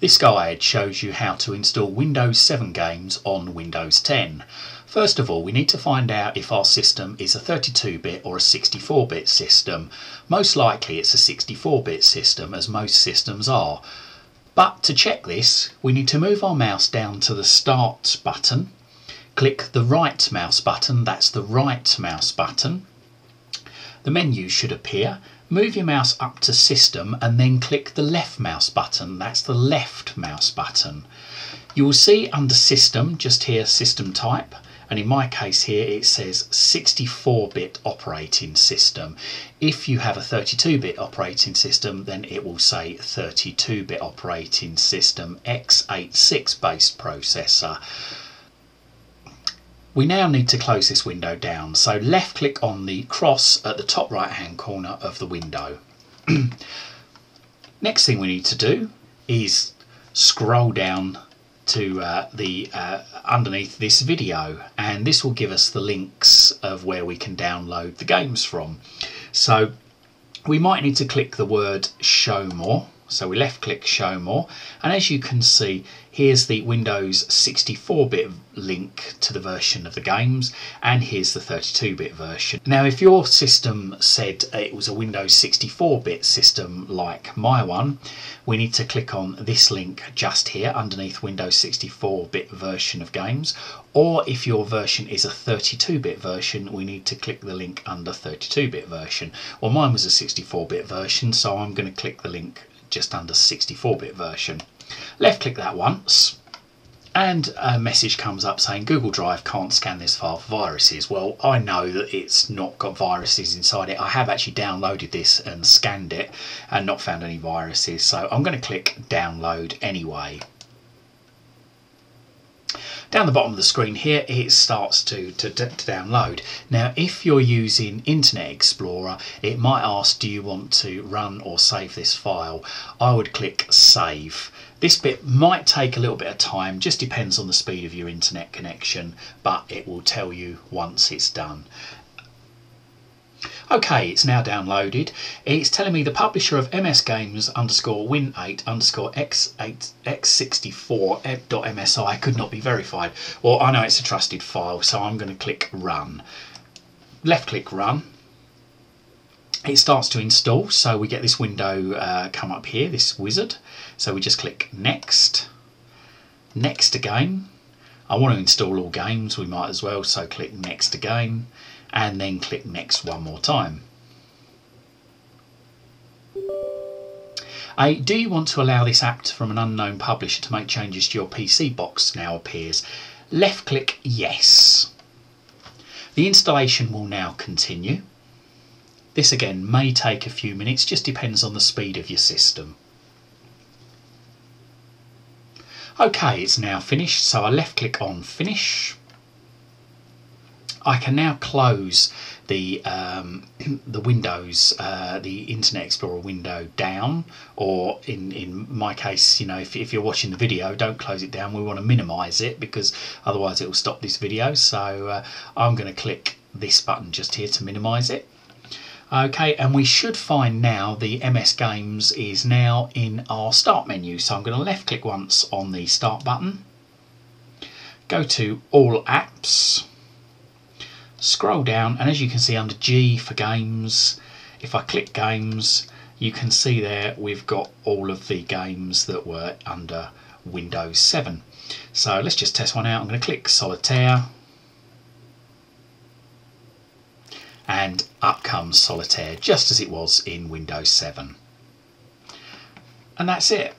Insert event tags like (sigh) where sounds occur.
This guide shows you how to install Windows 7 games on Windows 10. First of all, we need to find out if our system is a 32-bit or a 64-bit system. Most likely it's a 64-bit system, as most systems are. But to check this, we need to move our mouse down to the Start button, click the right mouse button, that's the right mouse button. The menu should appear move your mouse up to system and then click the left mouse button. That's the left mouse button. You will see under system just here system type and in my case here it says 64-bit operating system. If you have a 32-bit operating system then it will say 32-bit operating system x86 based processor we now need to close this window down, so left click on the cross at the top right hand corner of the window. (clears throat) Next thing we need to do is scroll down to uh, the uh, underneath this video and this will give us the links of where we can download the games from. So we might need to click the word show more so we left click show more and as you can see here's the Windows 64-bit link to the version of the games and here's the 32-bit version. Now if your system said it was a Windows 64-bit system like my one we need to click on this link just here underneath Windows 64-bit version of games or if your version is a 32-bit version we need to click the link under 32-bit version. Well mine was a 64-bit version so I'm going to click the link just under 64-bit version. Left click that once and a message comes up saying Google Drive can't scan this file for viruses. Well, I know that it's not got viruses inside it. I have actually downloaded this and scanned it and not found any viruses. So I'm going to click download anyway. Down the bottom of the screen here, it starts to, to, to, download. Now, if you're using Internet Explorer, it might ask, do you want to run or save this file? I would click save. This bit might take a little bit of time, just depends on the speed of your internet connection, but it will tell you once it's done. Okay, it's now downloaded. It's telling me the publisher of MS Games underscore Win8 underscore X8 X64.msi could not be verified. Well, I know it's a trusted file, so I'm going to click Run. Left click Run. It starts to install, so we get this window uh, come up here, this wizard. So we just click Next. Next again. I want to install all games, we might as well, so click Next again and then click next one more time. A, do you want to allow this app from an unknown publisher to make changes to your PC box now appears? Left click yes. The installation will now continue. This again may take a few minutes, just depends on the speed of your system. Okay, it's now finished, so I left click on finish. I can now close the um, (clears throat) the windows, uh, the Internet Explorer window down, or in, in my case, you know, if, if you're watching the video, don't close it down. We want to minimize it because otherwise it will stop this video. So uh, I'm going to click this button just here to minimize it. Okay, and we should find now the MS Games is now in our start menu. So I'm going to left click once on the start button, go to all apps, scroll down and as you can see under G for games if I click games you can see there we've got all of the games that were under Windows 7 so let's just test one out. I'm going to click solitaire. And up comes solitaire just as it was in Windows 7 and that's it